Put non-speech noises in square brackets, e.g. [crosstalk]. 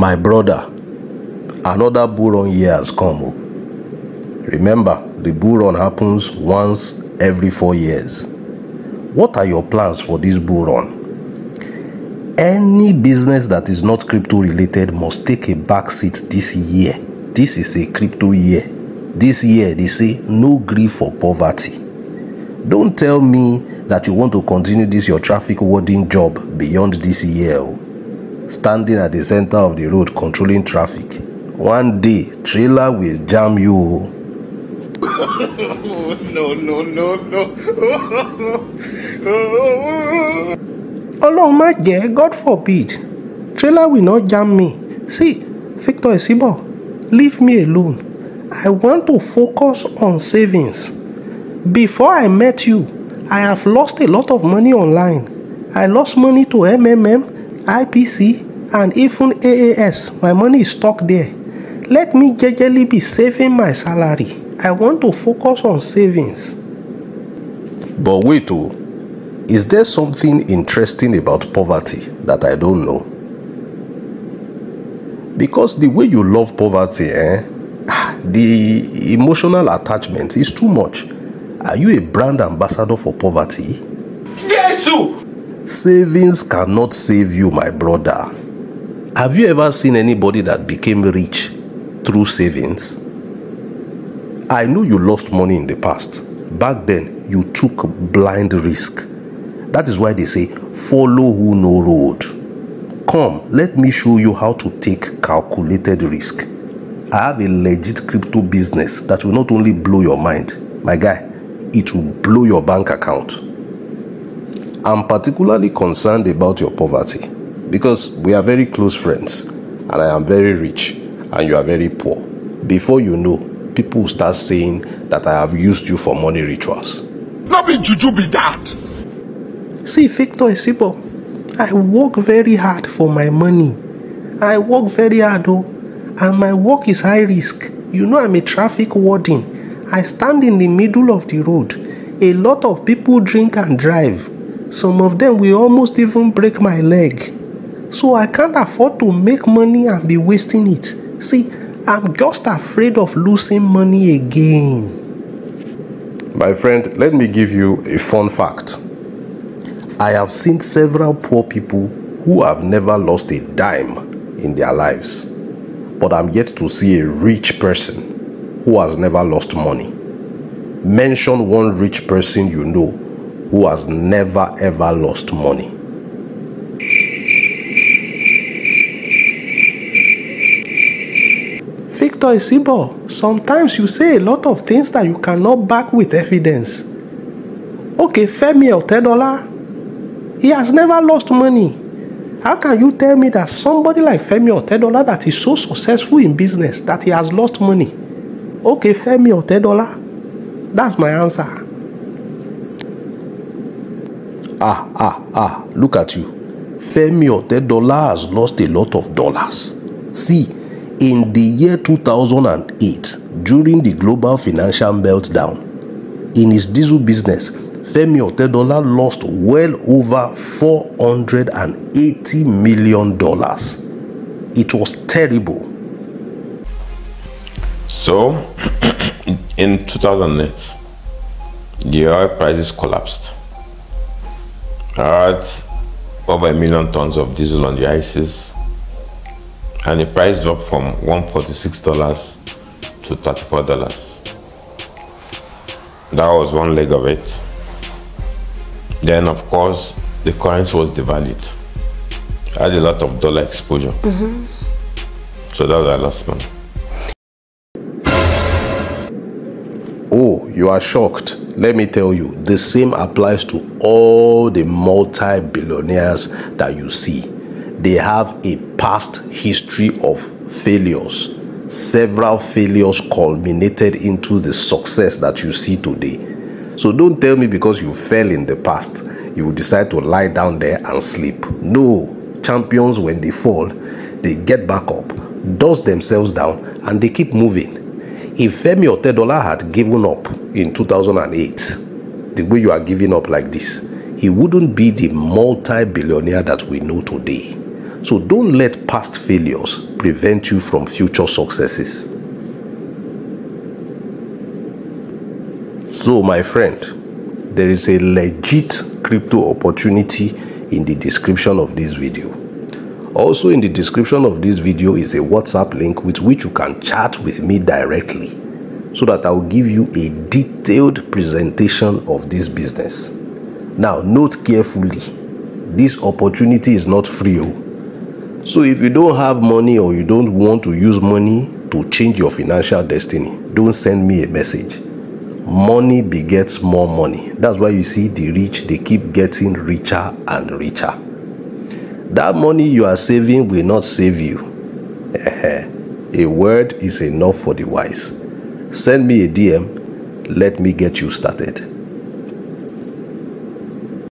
My brother, another bull run year has come. oh. Remember, the bull run happens once every four years. What are your plans for this bull run? Any business that is not crypto related must take a back seat this year. This is a crypto year. This year, they say no grief for poverty. Don't tell me that you want to continue this your traffic warding job beyond this year. Oh. Standing at the center of the road controlling traffic. One day, trailer will jam you. [laughs] No, no, no, no. [laughs] ọlọ́run má jẹ́ god forbid trailer will not jam me see victor isibor leave me alone i want to focus on savings before i met you i have lost a lot of money online i lost money to mmm ipc and even aas my money is stuck there let me jejely be saving my salary i want to focus on savings But wait, oh, is there something interesting about poverty that I don't know? Because the way you love poverty, eh, [sighs] the emotional attachment is too much. Are you a brand ambassador for poverty? Savings cannot save you, my brother. Have you ever seen anybody that became rich through savings? I know you lost money in the past. Back then, you took blind risk. That is why they say, follow who know road. Come, let me show you how to take calculated risk. I have a legit crypto business that will not only blow your mind, my guy, it will blow your bank account. I'm particularly concerned about your poverty because we are very close friends and I am very rich and you are very poor. Before you know, people will start saying that I have used you for money rituals. No be juju be that. See, Victor Isibor, I work very hard for my money. I work very hard, oh, and my work is high risk. You know, I'm a traffic warden. I stand in the middle of the road. A lot of people drink and drive. Some of them will almost even break my leg. So I can't afford to make money and be wasting it. See, I'm just afraid of losing money again. My friend, let me give you a fun fact. I have seen several poor people who have never lost a dime in their lives, but I'm yet to see a rich person who has never lost money. Mention one rich person you know who has never ever lost money. Victor Isibor, sometimes you say a lot of things that you cannot back with evidence. Okay, Femi Otedola, he has never lost money. How can you tell me that somebody like Femi Otedola that is so successful in business that he has lost money? Okay, Femi Otedola, that's my answer. Ah, ah, ah, look at you. Femi Otedola has lost a lot of dollars. See, in the year 2008, during the global financial meltdown, in his diesel business, Femi Otedola lost well over 480 million dollars. It was terrible. So, [clears throat] in 2008, the oil prices collapsed. I had over a million tons of diesel on the ICs, and the price dropped from $146 to $34. That was one leg of it. Then, of course, the currency was devalued. I had a lot of dollar exposure. Mm-hmm. So that was our last money. You are shocked. Let me tell you, the same applies to all the multi billionaires that you see. They have a past history of failures. Several failures culminated into the success that you see today. So don't tell me because you fell in the past, you decide to lie down there and sleep. No, champions, when they fall, they get back up, dust themselves down, and they keep moving. If Femi Otedola had given up in 2008, the way you are giving up like this, he wouldn't be the multi billionaire that we know today. So don't let past failures prevent you from future successes. So, my friend, there is a legit crypto opportunity in the description of this video. Also in the description of this video is a WhatsApp link with which you can chat with me directly so that I will give you a detailed presentation of this business. Now note carefully, this opportunity is not free. oh. So if you don't have money or you don't want to use money to change your financial destiny, don't send me a message. Money begets more money. That's why you see the rich, they keep getting richer and richer. That money you are saving will not save you. [laughs] a word is enough for the wise. Send me a DM. Let me get you started.